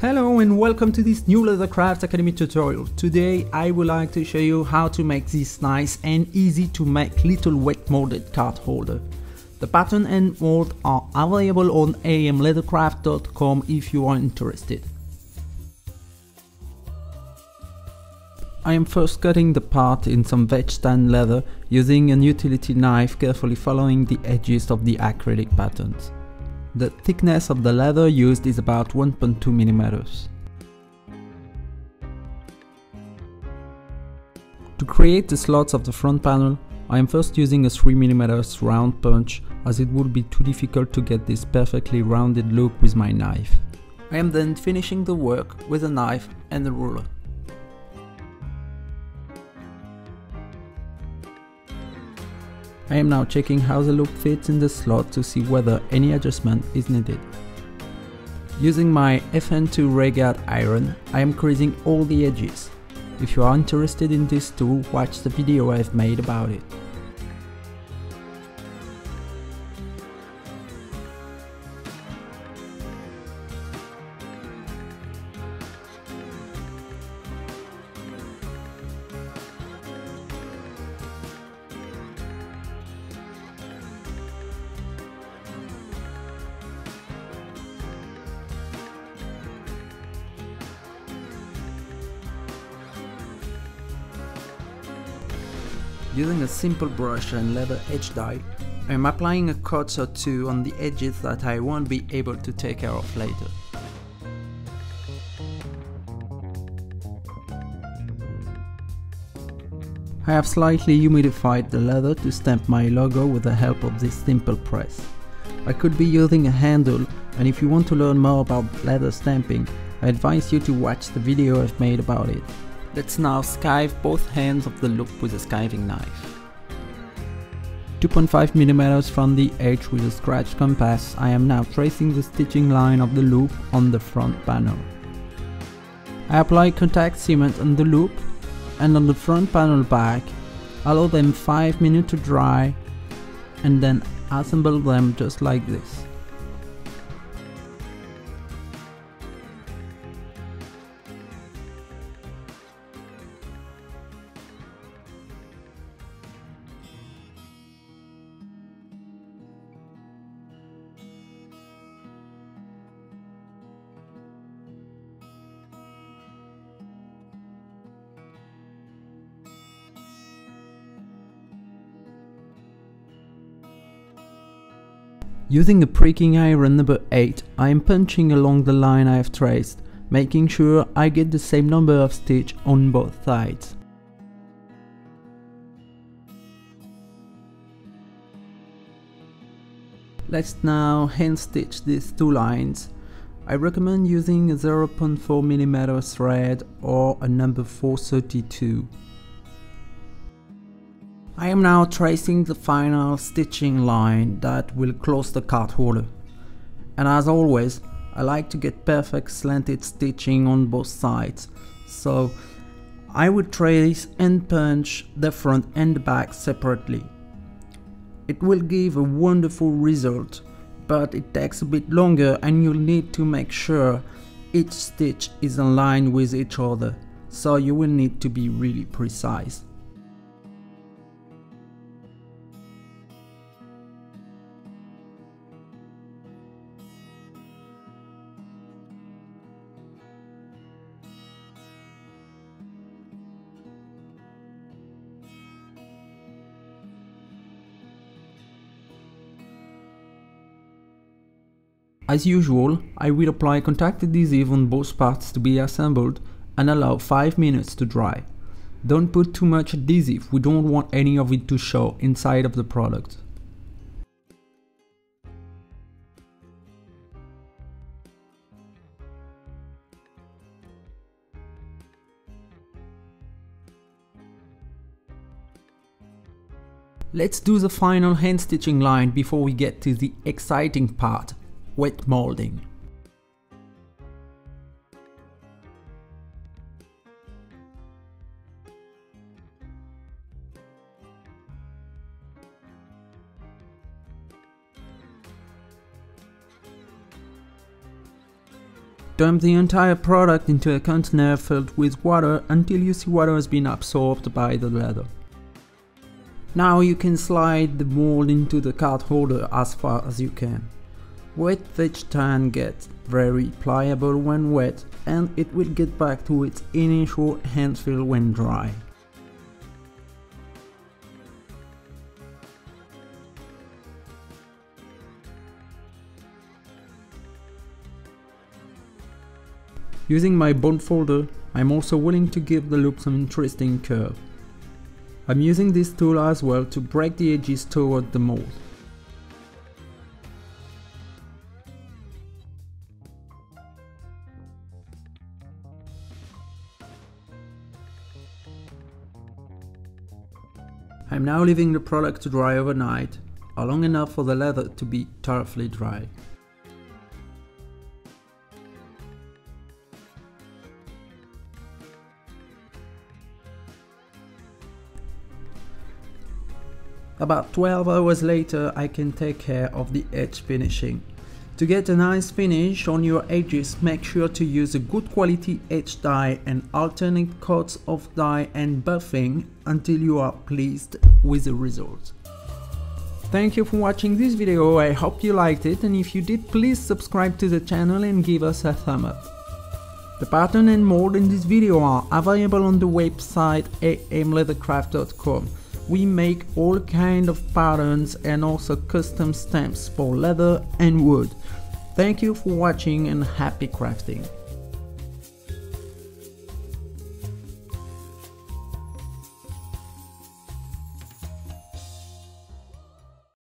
Hello and welcome to this new Leathercraft Academy tutorial. Today I would like to show you how to make this nice and easy to make little wet molded card holder. The pattern and mold are available on amleathercraft.com if you are interested. I am first cutting the part in some veg tan leather using an utility knife carefully following the edges of the acrylic patterns. The thickness of the leather used is about 1.2 millimeters. To create the slots of the front panel, I am first using a 3 mm round punch as it would be too difficult to get this perfectly rounded look with my knife. I am then finishing the work with a knife and a ruler. I am now checking how the loop fits in the slot to see whether any adjustment is needed. Using my FN2 Regad iron, I am creasing all the edges. If you are interested in this tool, watch the video I've made about it. Using a simple brush and leather edge dye, I am applying a coat or two on the edges that I won't be able to take care of later. I have slightly humidified the leather to stamp my logo with the help of this simple press. I could be using a handle and if you want to learn more about leather stamping, I advise you to watch the video I've made about it. Let's now skive both hands of the loop with a skiving knife. 2.5mm from the edge with a scratch compass, I am now tracing the stitching line of the loop on the front panel. I apply contact cement on the loop and on the front panel back, allow them 5 minutes to dry and then assemble them just like this. Using a pricking iron number 8, I am punching along the line I have traced, making sure I get the same number of stitches on both sides. Let's now hand stitch these two lines. I recommend using a 0.4mm thread or a number 432. I am now tracing the final stitching line that will close the card holder. And as always, I like to get perfect slanted stitching on both sides. So I would trace and punch the front and back separately. It will give a wonderful result, but it takes a bit longer and you'll need to make sure each stitch is aligned with each other. So you will need to be really precise. As usual, I will apply contact adhesive on both parts to be assembled and allow 5 minutes to dry. Don't put too much adhesive, we don't want any of it to show inside of the product. Let's do the final hand stitching line before we get to the exciting part, wet molding. Dump the entire product into a container filled with water until you see water has been absorbed by the leather. Now you can slide the mold into the card holder as far as you can. Wet vegetarian gets very pliable when wet and it will get back to its initial hand feel when dry. Using my bone folder, I'm also willing to give the loop some interesting curve. I'm using this tool as well to break the edges toward the mold. I'm now leaving the product to dry overnight, or long enough for the leather to be thoroughly dry. About 12 hours later I can take care of the edge finishing. To get a nice finish on your edges, make sure to use a good quality edge dye and alternate coats of dye and buffing until you are pleased with the result. Thank you for watching this video, I hope you liked it and if you did please subscribe to the channel and give us a thumb up. The pattern and mold in this video are available on the website amleathercraft.com. We make all kind of patterns and also custom stamps for leather and wood. Thank you for watching and happy crafting.